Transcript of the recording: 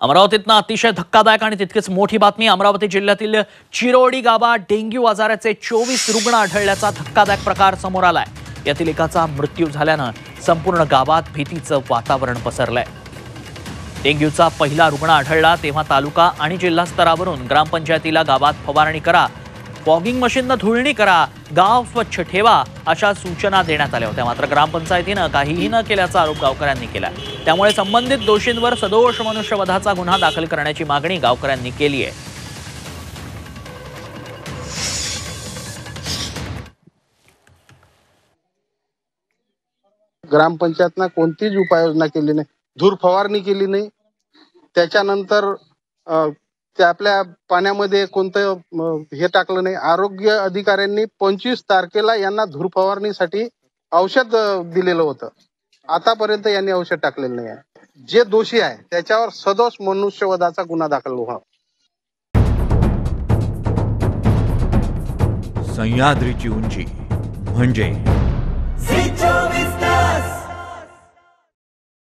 अमरावतीतनं अतिशय धक्कादायक आणि तितकीच मोठी बातमी अमरावती जिल्ह्यातील चिरोडी गावात डेंग्यू आजाराचे चोवीस रुग्ण आढळल्याचा धक्कादायक प्रकार समोर आलाय. यातील एकाचा मृत्यू झाल्यानं संपूर्ण गावात भीतीचं वातावरण पसरलंय. डेंग्यूचा पहिला रुग्ण आढळला तेव्हा तालुका आणि जिल्हा स्तरावरून ग्रामपंचायतीला गावात फवारणी करा फॉगिंग मशीननं धुळणी करा गाव स्वच्छ ठेवा अशा सूचना देण्यात आल्या होत्या. मात्र ग्रामपंचायतीनं काहीही न केल्याचा आरोप गावकऱ्यांनी केला. त्यामुळे संबंधित दोषींवर सदोष मनुष्यवधाचा गुन्हा दाखल करण्याची मागणी गावकऱ्यांनी केली आहे. ग्रामपंचायतनं कोणतीच उपाययोजना केली नाही. धूर फवारणी केली नाही. त्याच्यानंतर ते आपल्या पाण्यामध्ये कोणतं हे टाकलं नाही. आरोग्य अधिकाऱ्यांनी पंचवीस तारखेला यांना धूर फवारणीसाठी औषध दिलेलं होतं. आतापर्यंत यांनी औषध टाकलेलं नाही आहे. जे दोषी आहे त्याच्यावर सदोष मनुष्यवधाचा गुन्हा दाखल व्हावा. सह्याद्रीची उंची म्हणजे